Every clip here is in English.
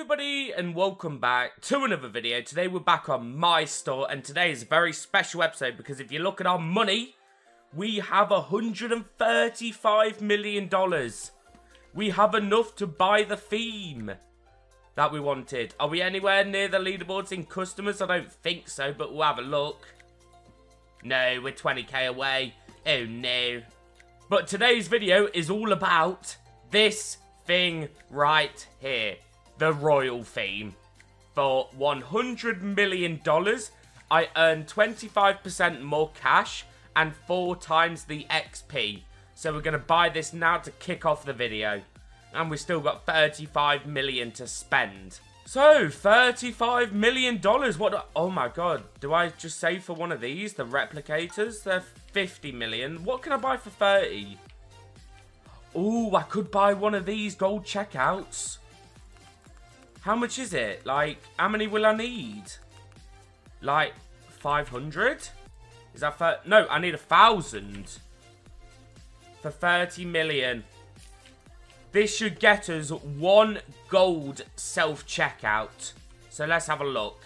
everybody and welcome back to another video. Today we're back on my store and today is a very special episode because if you look at our money, we have $135 million. We have enough to buy the theme that we wanted. Are we anywhere near the leaderboards in customers? I don't think so, but we'll have a look. No, we're 20k away. Oh no. But today's video is all about this thing right here the royal theme. For $100 million, I earn 25% more cash and four times the XP. So we're going to buy this now to kick off the video. And we've still got 35 million to spend. So, $35 million. What? Oh my god. Do I just save for one of these? The replicators? They're 50 million. What can I buy for 30? Oh, I could buy one of these gold checkouts. How much is it? Like, how many will I need? Like, 500? Is that for... No, I need a thousand. For 30 million. This should get us one gold self-checkout. So let's have a look.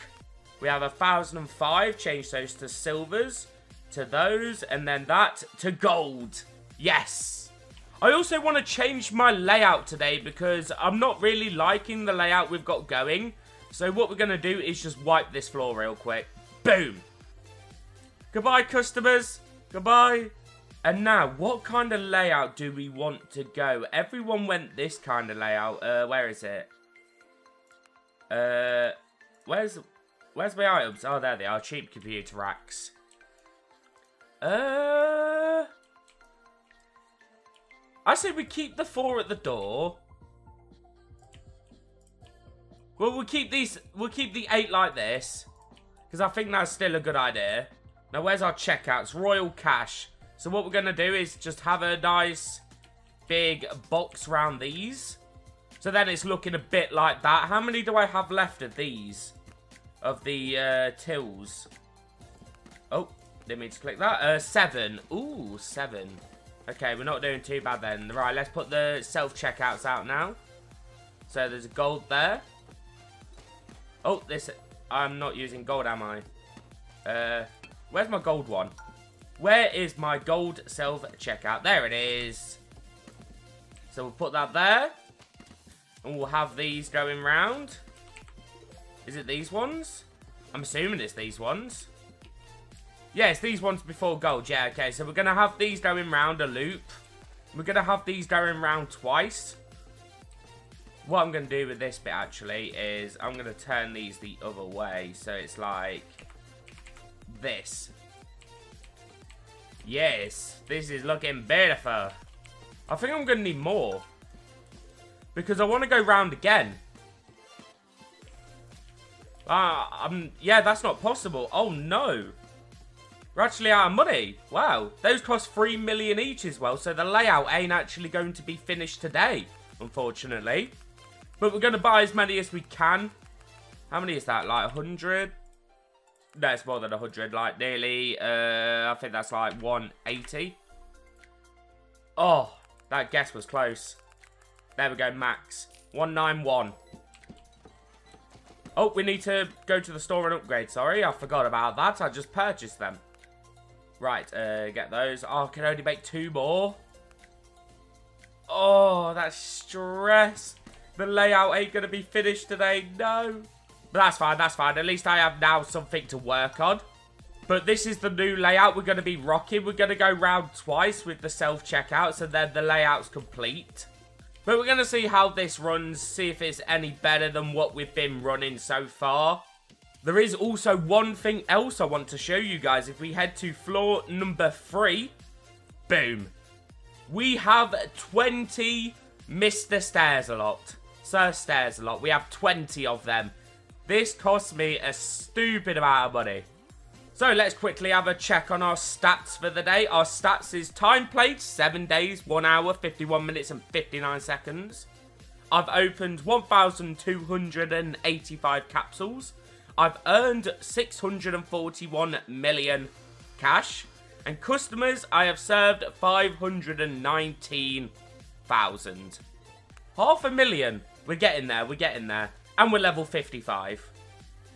We have a 1005. Change those to silvers. To those. And then that to gold. Yes. I also want to change my layout today because I'm not really liking the layout we've got going. So what we're going to do is just wipe this floor real quick. Boom. Goodbye, customers. Goodbye. And now, what kind of layout do we want to go? Everyone went this kind of layout. Uh, where is it? Uh, where's where's my items? Oh, there they are. Cheap computer racks. Uh, I say we keep the four at the door. Well, we'll keep these. We'll keep the eight like this, because I think that's still a good idea. Now, where's our checkouts? Royal cash. So what we're gonna do is just have a nice big box around these. So then it's looking a bit like that. How many do I have left of these? Of the uh, tills? Oh, didn't mean to click that. Uh, seven. Ooh, seven. Okay, we're not doing too bad then. Right, let's put the self-checkouts out now. So there's gold there. Oh, this... I'm not using gold, am I? Uh, where's my gold one? Where is my gold self-checkout? There it is. So we'll put that there. And we'll have these going round. Is it these ones? I'm assuming it's these ones. Yes, these ones before gold. Yeah, okay. So we're going to have these going round a loop. We're going to have these going round twice. What I'm going to do with this bit, actually, is I'm going to turn these the other way. So it's like this. Yes, this is looking beautiful. I think I'm going to need more. Because I want to go round again. Ah, uh, um, yeah, that's not possible. Oh, no. We're actually out of money. Wow. Those cost 3 million each as well, so the layout ain't actually going to be finished today, unfortunately. But we're going to buy as many as we can. How many is that? Like 100? No, it's more than 100. Like nearly, uh, I think that's like 180. Oh, that guess was close. There we go, max. 191. Oh, we need to go to the store and upgrade. Sorry, I forgot about that. I just purchased them. Right, uh, get those. Oh, I can only make two more. Oh, that's stress. The layout ain't going to be finished today. No. But that's fine, that's fine. At least I have now something to work on. But this is the new layout we're going to be rocking. We're going to go round twice with the self-checkouts and then the layout's complete. But we're going to see how this runs, see if it's any better than what we've been running so far. There is also one thing else I want to show you guys. If we head to floor number three, boom. We have 20 Mr. Stairs a lot. Sir Stairs a lot. We have 20 of them. This cost me a stupid amount of money. So let's quickly have a check on our stats for the day. Our stats is time played, 7 days, 1 hour, 51 minutes and 59 seconds. I've opened 1,285 capsules. I've earned 641 million cash. And customers, I have served 519,000. Half a million. We're getting there, we're getting there. And we're level 55.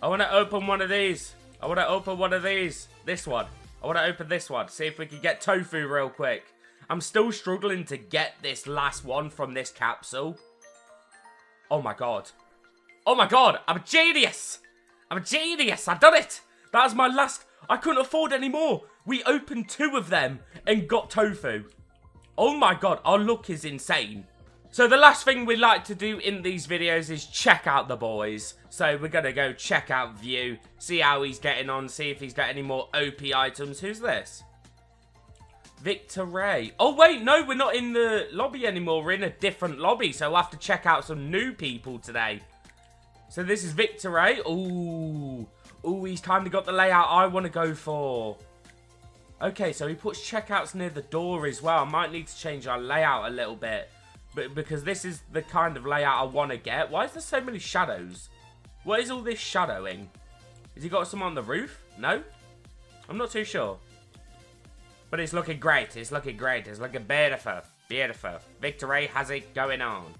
I want to open one of these. I want to open one of these. This one. I want to open this one. See if we can get tofu real quick. I'm still struggling to get this last one from this capsule. Oh my god. Oh my god, I'm a genius! I'm a genius, I've done it! That was my last... I couldn't afford any more. We opened two of them and got tofu. Oh my god, our luck is insane. So the last thing we like to do in these videos is check out the boys. So we're going to go check out View, see how he's getting on, see if he's got any more OP items. Who's this? Victor Ray. Oh, wait, no, we're not in the lobby anymore. We're in a different lobby, so we'll have to check out some new people today. So this is Victor Ray. Ooh. Ooh, he's kind of got the layout I want to go for. Okay, so he puts checkouts near the door as well. I might need to change our layout a little bit. But because this is the kind of layout I want to get. Why is there so many shadows? What is all this shadowing? Has he got some on the roof? No? I'm not too sure. But it's looking great. It's looking great. It's looking beautiful. Beautiful. Victory has it going on.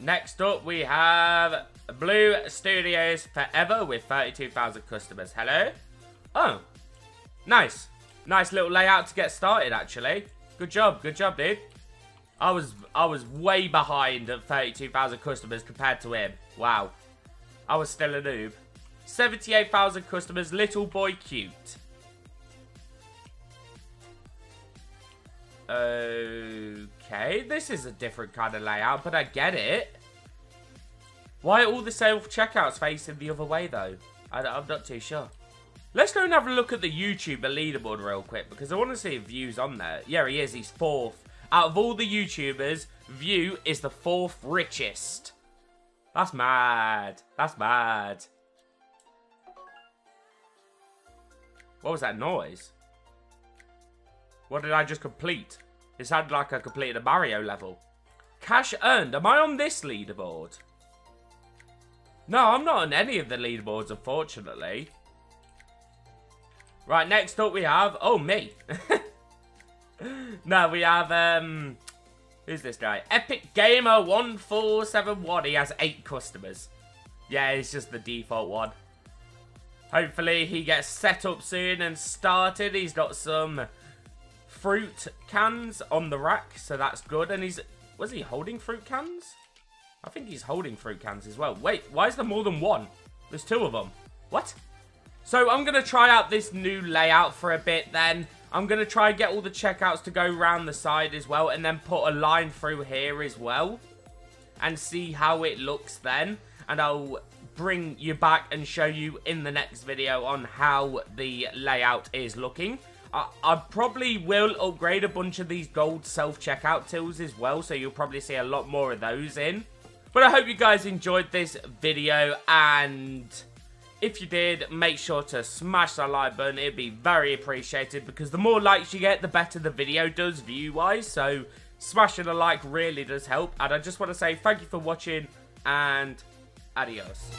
Next up, we have Blue Studios Forever with 32,000 customers. Hello? Oh. Nice. Nice little layout to get started, actually. Good job. Good job, dude. I was I was way behind at 32,000 customers compared to him. Wow. I was still a noob. 78,000 customers. Little boy cute. Okay, this is a different kind of layout, but I get it. Why are all the self-checkouts facing the other way, though? I, am not too sure. Let's go and have a look at the YouTuber leaderboard real quick, because I want to see View's on there. Yeah, he is. He's fourth. Out of all the YouTubers, View is the fourth richest. That's mad. That's mad. What was that noise? What did I just complete? It sounded like I completed a Mario level. Cash earned. Am I on this leaderboard? No, I'm not on any of the leaderboards, unfortunately. Right, next up we have... Oh, me. no, we have... um. Who's this guy? Epic Gamer 1471. He has eight customers. Yeah, it's just the default one. Hopefully he gets set up soon and started. He's got some fruit cans on the rack, so that's good. And he's... Was he holding fruit cans? I think he's holding fruit cans as well. Wait, why is there more than one? There's two of them. What? So I'm going to try out this new layout for a bit then. I'm going to try and get all the checkouts to go around the side as well. And then put a line through here as well. And see how it looks then. And I'll bring you back and show you in the next video on how the layout is looking. I, I probably will upgrade a bunch of these gold self-checkout tools as well, so you'll probably see a lot more of those in. But I hope you guys enjoyed this video, and if you did, make sure to smash that like button. It'd be very appreciated, because the more likes you get, the better the video does view-wise, so smashing a like really does help. And I just want to say thank you for watching, and adios.